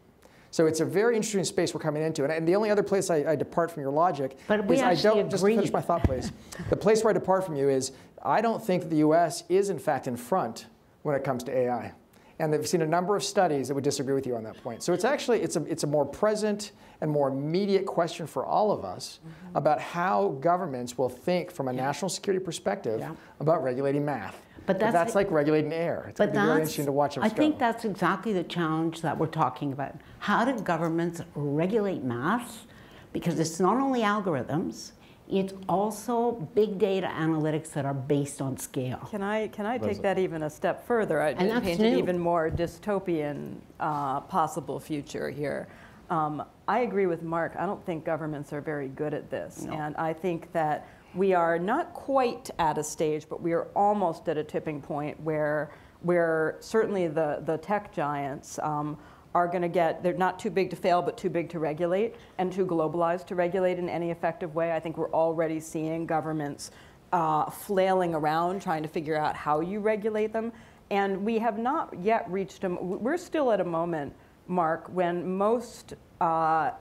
S3: So it's a very interesting space we're coming into. And, and the only other place I, I, depart from your logic
S2: but we
S3: is I don't,
S2: agree.
S3: just finish my thought, please. the place where I depart from you is I don't think that the US is in fact in front when it comes to AI. And they've seen a number of studies that would disagree with you on that point. So it's actually, it's a, it's a more present and more immediate question for all of us mm-hmm. about how governments will think from a yeah. national security perspective yeah. about regulating math. But that's, that's like, like regulating air. It's
S2: but
S3: that's, really interesting to watch.
S2: I think that's exactly the challenge that we're talking about. How do governments regulate math? Because it's not only algorithms, it's also big data analytics that are based on scale.
S5: Can I, can I take that even a step further? I and paint an even more dystopian uh, possible future here. Um, I agree with Marc. I don't think governments are very good at this. No. And I think that we are not quite at a stage, but we are almost at a tipping point where, where certainly the, the tech giants um, are going to get, they're not too big to fail, but too big to regulate and too globalized to regulate in any effective way. I think we're already seeing governments uh, flailing around trying to figure out how you regulate them. And we have not yet reached a, we're still at a moment, Marc, when most uh,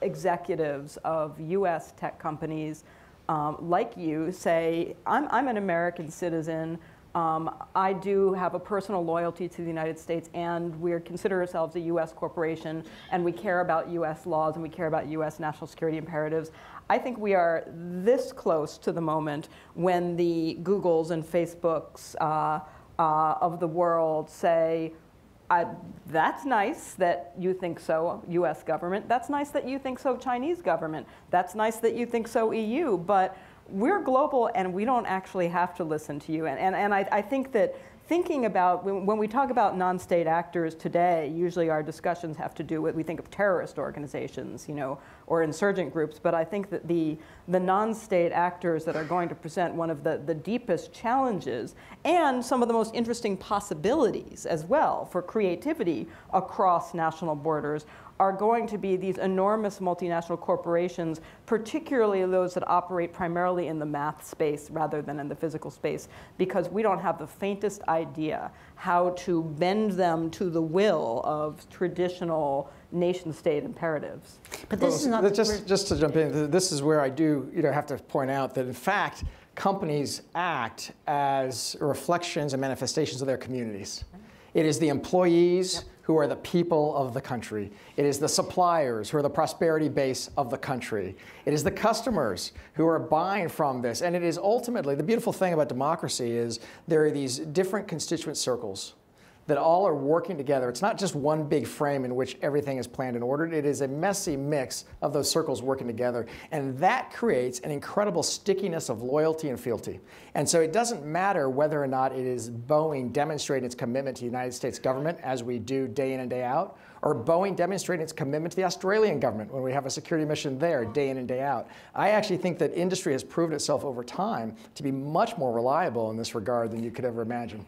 S5: executives of US tech companies um, like you say, I'm, I'm an American citizen. Um, I do have a personal loyalty to the United States, and we consider ourselves a U.S. corporation, and we care about U.S. laws and we care about U.S. national security imperatives. I think we are this close to the moment when the Googles and Facebooks uh, uh, of the world say, I, that's nice that you think so, US government. That's nice that you think so, Chinese government. That's nice that you think so, EU. But we're global and we don't actually have to listen to you. And, and, and I, I think that thinking about, when, when we talk about non-state actors today, usually our discussions have to do with, we think of terrorist organizations, you know, or insurgent groups, but I think that the, the non-state actors that are going to present one of the, the deepest challenges and some of the most interesting possibilities as well for creativity across national borders are going to be these enormous multinational corporations, particularly those that operate primarily in the math space rather than in the physical space, because we don't have the faintest idea how to bend them to the will of traditional nation state imperatives.
S2: But this
S3: well,
S2: is not
S3: just, just to jump in, this is where I do you know, have to point out that in fact, companies act as reflections and manifestations of their communities. It is the employees yep. Who are the people of the country. It is the suppliers who are the prosperity base of the country. It is the customers who are buying from this. And it is ultimately, the beautiful thing about democracy is there are these different constituent circles that all are working together. It's not just one big frame in which everything is planned and ordered. It is a messy mix of those circles working together. And that creates an incredible stickiness of loyalty and fealty. And so it doesn't matter whether or not it is Boeing demonstrating its commitment to the United States government, as we do day in and day out, or Boeing demonstrating its commitment to the Australian government when we have a security mission there day in and day out. I actually think that industry has proven itself over time to be much more reliable in this regard than you could ever imagine.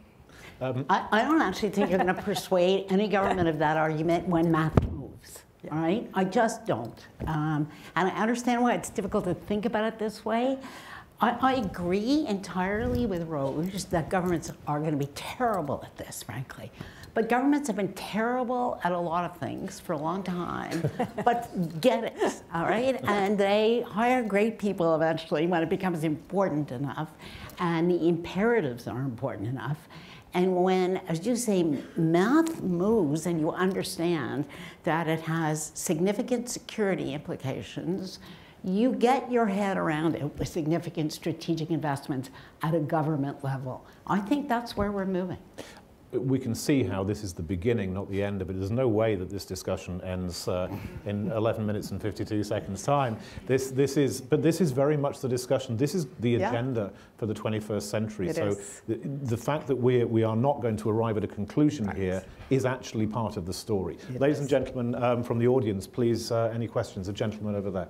S2: Um, I, I, don't actually think you're going to persuade any government of that argument when math moves. All right? I just don't. Um, and I understand why it's difficult to think about it this way. I, I agree entirely with Rose that governments are going to be terrible at this, frankly. But governments have been terrible at a lot of things for a long time, *laughs* but get it, all right? And they hire great people eventually when it becomes important enough and the imperatives are important enough. And when, as you say, math moves and you understand that it has significant security implications, you get your head around it with significant strategic investments at a government level. I think that's where we're moving
S1: we can see how this is the beginning, not the end of it. There's no way that this discussion ends uh, in *laughs* 11 minutes and 52 seconds time. This, this is, but this is very much the discussion. This is the yeah. agenda for the 21st century.
S2: It
S1: so the, the, fact that we're, we are not going to arrive at a conclusion right. here is actually part of the story. It Ladies is. and gentlemen um, from the audience, please, uh, any questions? A gentleman over there.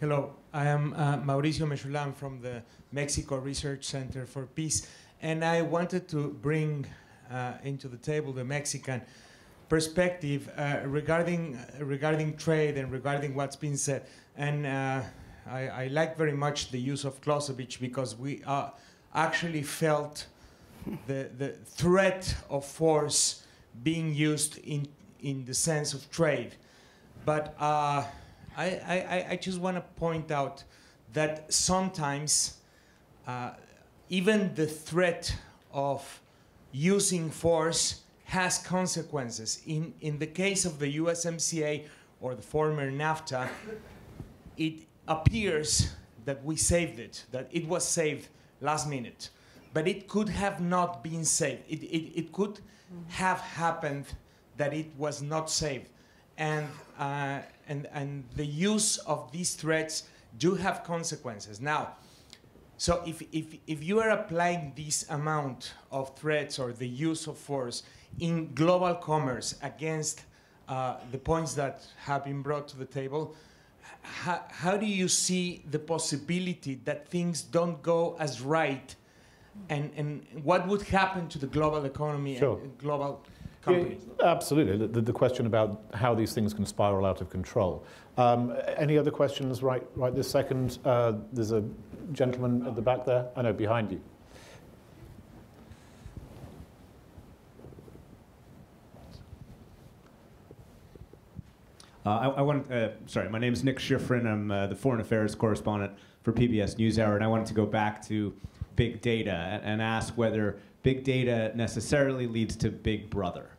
S6: Hello. I am uh, Mauricio Meschoulam from the Mexico Research Center for Peace, and I wanted to bring uh, into the table the Mexican perspective uh, regarding uh, regarding trade and regarding what's been said. And uh, I, I, like very much the use of Clausewitz because we uh, actually felt the the threat of force being used in in the sense of trade, but I, I, I just want to point out that sometimes uh, even the threat of using force has consequences. In, in the case of the USMCA or the former NAFTA, it appears that we saved it, that it was saved last minute. But it could have not been saved. It, it, it could have happened that it was not saved. And uh, and, and the use of these threats do have consequences. Now, so if, if, if you are applying this amount of threats or the use of force in global commerce against uh, the points that have been brought to the table, how, how do you see the possibility that things don't go as right? And, and what would happen to the global economy sure. and global companies.
S1: Yeah, absolutely. The, the, question about how these things can spiral out of control. Um, any other questions right, right this second? Uh, there's a gentleman at the back there. I know, behind you.
S7: Uh, I, I, want. Uh, sorry, my name is Nick Schifrin. I'm uh, the foreign affairs correspondent for PBS NewsHour, and I wanted to go back to big data and, and ask whether big data necessarily leads to big brother.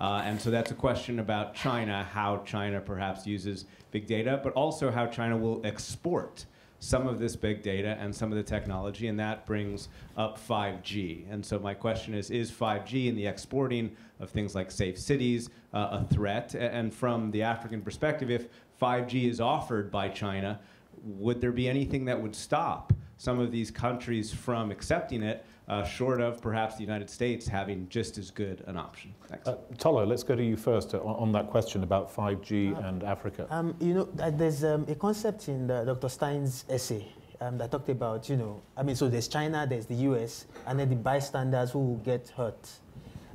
S7: Uh, and so that's a question about China, how China perhaps uses big data, but also how China will export some of this big data and some of the technology, and that brings up 5G. And so my question is, is 5G and the exporting of things like safe cities uh, a threat? And from the African perspective, if 5G is offered by China, would there be anything that would stop some of these countries from accepting it uh, short of perhaps the United States having just as good an option? Thanks. Uh,
S1: Tolu, let's go to you first on, on that question about 5G uh, and Africa.
S4: Um, you know, there's um, a concept in Dr. Stein's essay um, that talked about, you know, I mean, so there's China, there's the US, and then the bystanders who get hurt.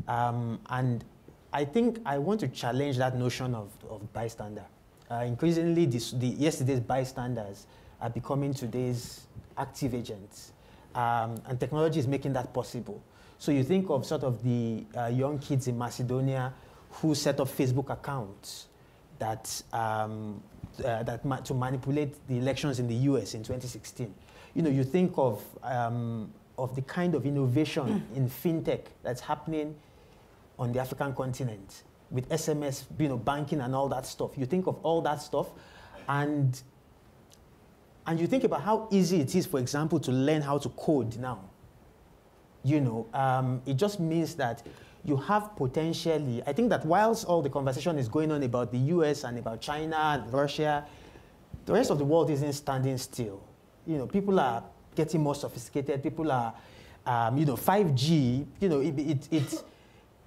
S4: Um, and I think I want to challenge that notion of, of bystander. Uh, increasingly, this, the, yesterday's bystanders are becoming today's active agents. Um, and technology is making that possible. So you think of sort of the uh, young kids in Macedonia who set up Facebook accounts that, um, uh, that ma to manipulate the elections in the US in 2016. You know, you think of, um, of the kind of innovation *coughs* in fintech that's happening on the African continent with SMS, you know, banking and all that stuff. You think of all that stuff and and you think about how easy it is, for example, to learn how to code now. You know, um, it just means that you have potentially, I think that whilst all the conversation is going on about the US and about China and Russia, the rest of the world isn't standing still. You know, people are getting more sophisticated. People are, um, you know, 5G, you know, it, it, it,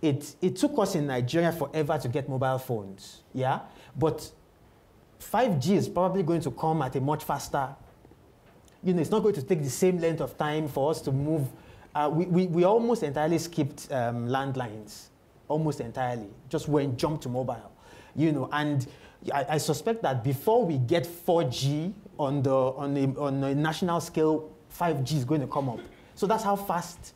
S4: it, it took us in Nigeria forever to get mobile phones, yeah? But 5G is probably going to come at a much faster, you know, it's not going to take the same length of time for us to move. Uh, we, we, we almost entirely skipped um, landlines, almost entirely, just went jump to mobile, you know, and I, I, suspect that before we get 4G on the on a, on a national scale, 5G is going to come up. So that's how fast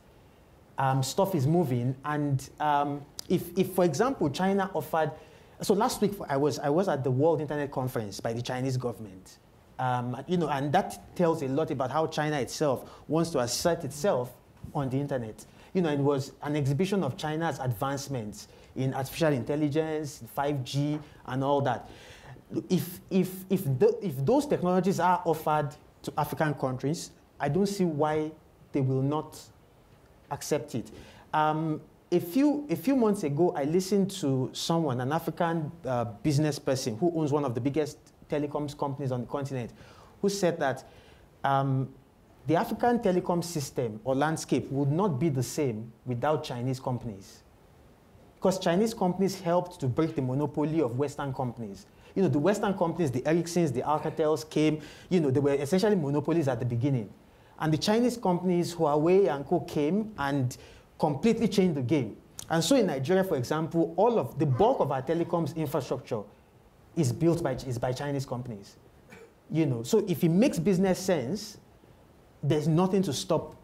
S4: um, stuff is moving. And um, if, if, for example, China offered so last week I was, I was at the World Internet Conference by the Chinese government. Um, you know, and that tells a lot about how China itself wants to assert itself on the internet. You know, it was an exhibition of China's advancements in artificial intelligence, 5G, and all that. If, if, if, the, if those technologies are offered to African countries, I don't see why they will not accept it. Um, a few, a few months ago, I listened to someone, an African uh, business person who owns one of the biggest telecoms companies on the continent, who said that um, the African telecom system or landscape would not be the same without Chinese companies. Because Chinese companies helped to break the monopoly of Western companies. You know, the Western companies, the Ericssons, the Alcatels came, you know, they were essentially monopolies at the beginning. And the Chinese companies, Huawei and Co came and completely changed the game. And so in Nigeria, for example, all of the bulk of our telecoms infrastructure is built by, is by Chinese companies. You know, so if it makes business sense, there's nothing to stop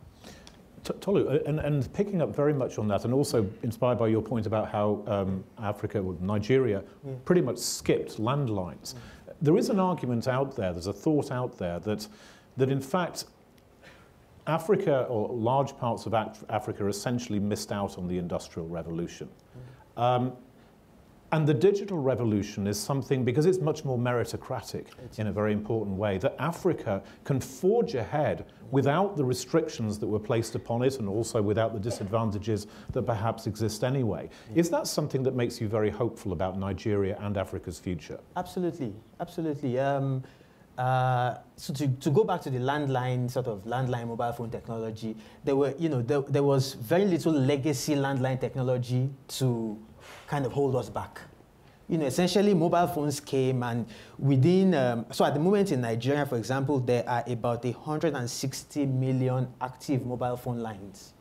S1: Tolu, uh, and, and, picking up very much on that, and also inspired by your point about how um, Africa, or Nigeria, yeah. pretty much skipped landlines. Yeah. There is an argument out there, there's a thought out there that, that in fact, Africa, or large parts of Africa, essentially missed out on the Industrial Revolution. Um, and the digital revolution is something, because it's much more meritocratic in a very important way, that Africa can forge ahead without the restrictions that were placed upon it and also without the disadvantages that perhaps exist anyway. Is that something that makes you very hopeful about Nigeria and Africa's future?
S4: Absolutely, absolutely. Um, uh, so to, to go back to the landline, sort of landline mobile phone technology, there were, you know, there, there was very little legacy landline technology to kind of hold us back. You know, essentially mobile phones came and within, um, so at the moment in Nigeria, for example, there are about 160 million active mobile phone lines.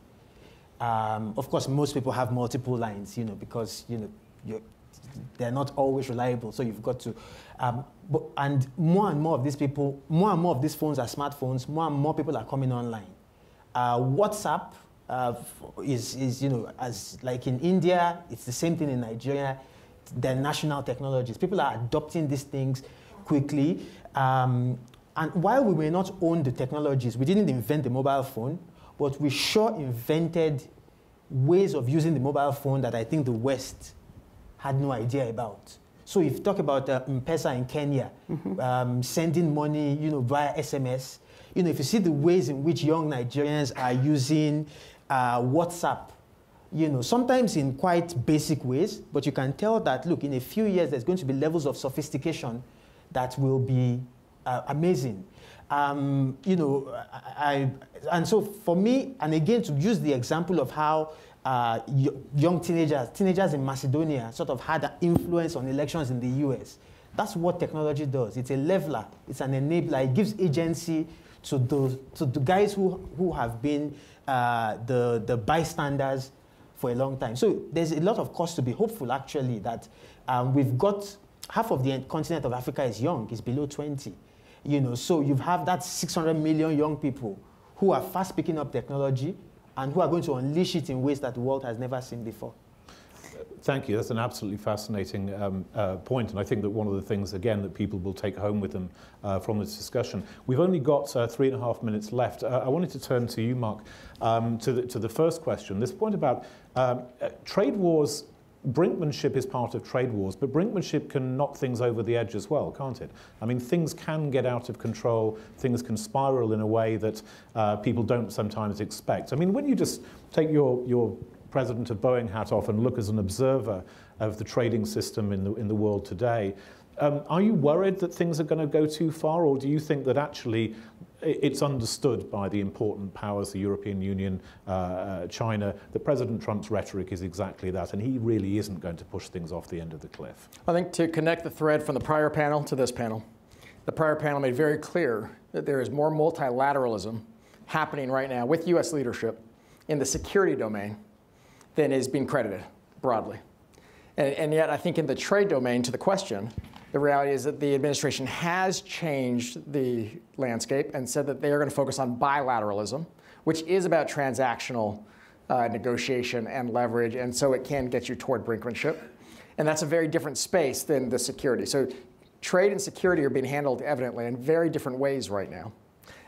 S4: Um, of course, most people have multiple lines, you know, because, you know, they're not always reliable, so you've got to. Um, but, and more and more of these people, more and more of these phones are smartphones, more and more people are coming online. Uh, WhatsApp uh, is, is, you know, as like in India, it's the same thing in Nigeria. They're national technologies. People are adopting these things quickly. Um, and while we may not own the technologies, we didn't invent the mobile phone, but we sure invented ways of using the mobile phone that I think the West had no idea about. So if you talk about uh, M-Pesa in Kenya, mm-hmm. um, sending money, you know, via SMS, you know, if you see the ways in which young Nigerians are using uh, WhatsApp, you know, sometimes in quite basic ways, but you can tell that, look, in a few years, there's going to be levels of sophistication that will be uh, amazing. Um, you know, I, and so for me, and again, to use the example of how uh, young teenagers, teenagers in Macedonia sort of had an influence on elections in the US. That's what technology does. It's a leveler, it's an enabler, it gives agency to those, to the guys who, who have been uh, the, the bystanders for a long time. So there's a lot of cause to be hopeful, actually, that um, we've got half of the continent of Africa is young, is below 20. You know, so you have that 600 million young people who are fast picking up technology and who are going to unleash it in ways that the world has never seen before.
S1: Thank you. That's an absolutely fascinating um, uh, point, and I think that one of the things, again, that people will take home with them uh, from this discussion. We've only got uh, three and a half minutes left. Uh, I wanted to turn to you, Marc, um, to, the, to the first question. This point about um, uh, trade wars brinkmanship is part of trade wars, but brinkmanship can knock things over the edge as well, can't it? I mean, things can get out of control, things can spiral in a way that uh, people don't sometimes expect. I mean, when you just take your, your president of Boeing hat off and look as an observer of the trading system in the, in the world today, um, are you worried that things are going to go too far, or do you think that actually it's understood by the important powers, the European Union, uh, uh, China, that President Trump's rhetoric is exactly that, and he really isn't going to push things off the end of the cliff?
S3: I think to connect the thread from the prior panel to this panel, the prior panel made very clear that there is more multilateralism happening right now with U.S. leadership in the security domain than is being credited broadly. And, and yet, I think in the trade domain, to the question, the reality is that the administration has changed the landscape and said that they are going to focus on bilateralism, which is about transactional uh, negotiation and leverage, and so it can get you toward brinkmanship. And that's a very different space than the security. So trade and security are being handled evidently in very different ways right now.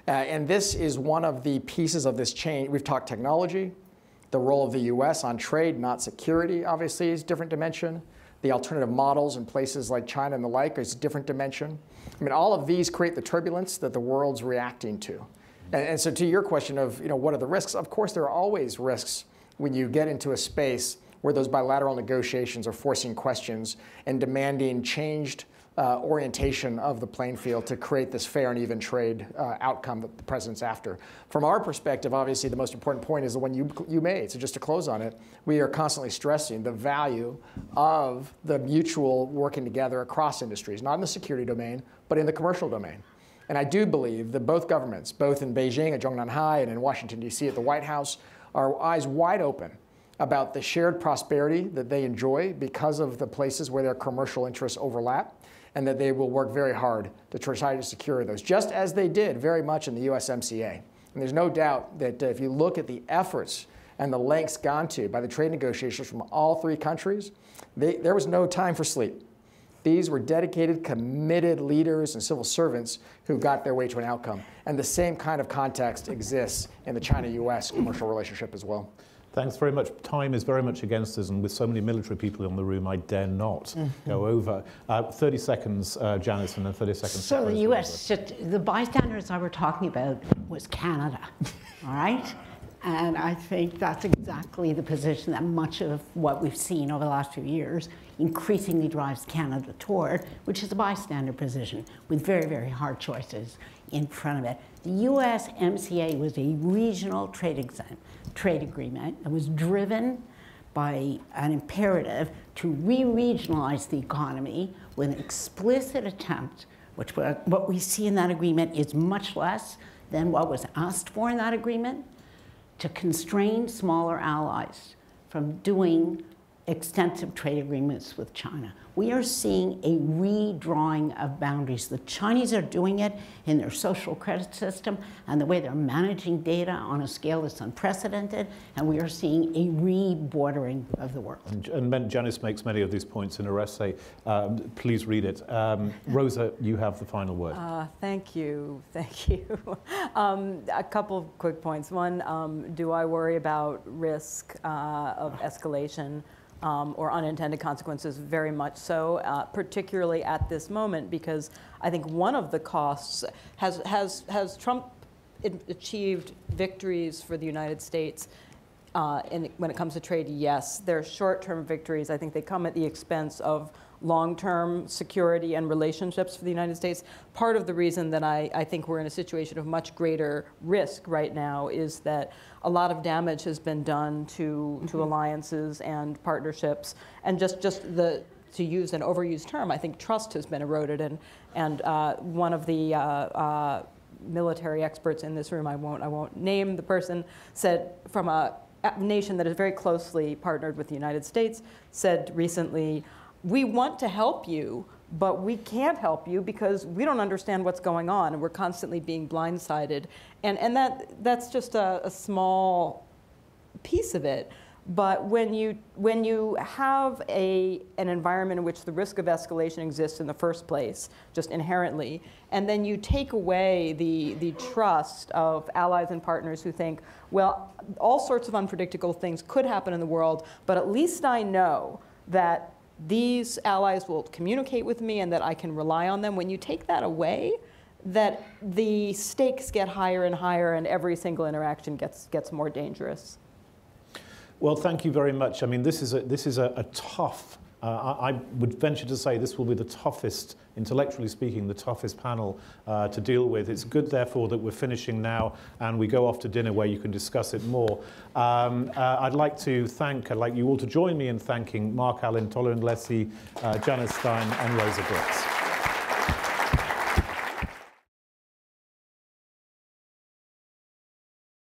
S3: Uh, and this is one of the pieces of this change. We've talked technology, the role of the US on trade, not security, obviously, is a different dimension. The alternative models in places like China and the like is a different dimension. I mean, all of these create the turbulence that the world's reacting to. And, and so to your question of, you know, what are the risks? Of course, there are always risks when you get into a space where those bilateral negotiations are forcing questions and demanding changed uh, orientation of the playing field to create this fair and even trade uh, outcome that the president's after. From our perspective, obviously, the most important point is the one you, you made. So just to close on it, we are constantly stressing the value of the mutual working together across industries, not in the security domain, but in the commercial domain. And I do believe that both governments, both in Beijing at Zhongnanhai and in Washington, D.C. at the White House, are eyes wide open about the shared prosperity that they enjoy because of the places where their commercial interests overlap and that they will work very hard to try to secure those, just as they did very much in the USMCA. And there's no doubt that uh, if you look at the efforts and the lengths gone to by the trade negotiations from all three countries, they, there was no time for sleep. These were dedicated, committed leaders and civil servants who got their way to an outcome. And the same kind of context exists in the China US commercial relationship as well.
S1: Thanks very much. Time is very much against us, and with so many military people in the room, I dare not
S2: Mm-hmm.
S1: go over. Uh, 30 seconds, uh, Janice, and then 30 seconds.
S2: So the US, just- the bystanders I were talking about was Canada, *laughs* all right? And I think that's exactly the position that much of what we've seen over the last few years increasingly drives Canada toward, which is a bystander position with very, very hard choices in front of it. The USMCA was a regional trade, exam, trade agreement that was driven by an imperative to re-regionalize the economy with an explicit attempt, which what we see in that agreement is much less than what was asked for in that agreement, to constrain smaller allies from doing extensive trade agreements with China. We are seeing a redrawing of boundaries. The Chinese are doing it in their social credit system and the way they're managing data on a scale that's unprecedented, and we are seeing a rebordering of the world.
S1: And, and Janice makes many of these points in her essay. Um, please read it. Um, Rosa, you have the final word.
S5: Uh, thank you, thank you. *laughs* um, a couple of quick points. One, um, do I worry about risk uh, of escalation um, or unintended consequences? Very much so, uh, particularly at this moment, because I think one of the costs has has has Trump achieved victories for the United States uh, in, when it comes to trade, yes. They're short-term victories. I think they come at the expense of long-term security and relationships for the United States. Part of the reason that I, I think we're in a situation of much greater risk right now is that a lot of damage has been done to, to alliances and partnerships, and just, just the to use an overused term, I think trust has been eroded, and and uh, one of the uh, uh, military experts in this room, I won't, I won't name the person, said from a nation that is very closely partnered with the United States, said recently, we want to help you, but we can't help you because we don't understand what's going on and we're constantly being blindsided. And, and that, that's just a, a small piece of it. But when you, when you have a, an environment in which the risk of escalation exists in the first place, just inherently, and then you take away the, the trust of allies and partners who think, well, all sorts of unpredictable things could happen in the world, but at least I know that these allies will communicate with me and that I can rely on them. When you take that away, that the stakes get higher and higher and every single interaction gets, gets more dangerous.
S1: Well, thank you very much. I mean, this is a, this is a, a tough, uh, I, I would venture to say this will be the toughest, intellectually speaking, the toughest panel uh, to deal with. It's good, therefore, that we're finishing now and we go off to dinner where you can discuss it more. Um, uh, I'd like to thank, I'd like you all to join me in thanking Marc Allen, Tolu Ogunlesi, uh, Janice Stein, and Rosa Brooks.